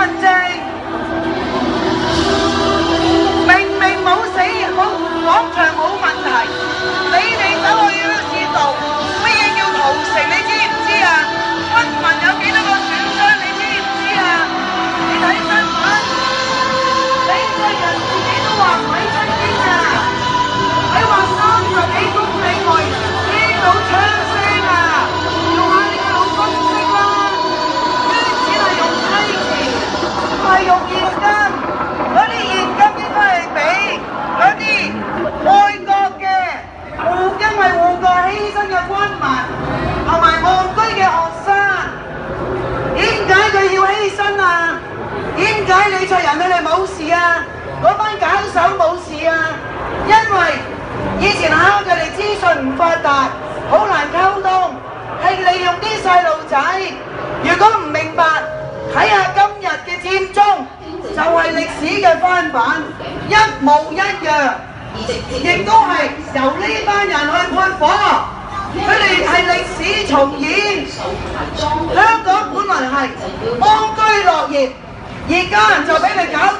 Mama Day. 解理財人佢哋冇事啊？嗰班搞手冇事啊？因為以前嚇佢哋資訊唔發達，好難溝通，係利用啲細路仔。如果唔明白，睇下今日嘅佔中就係、历、歷史嘅翻版，一模一樣，亦都係由呢班人去判火。佢哋係歷史重演，香港本來係安居樂業。依家就俾你搞。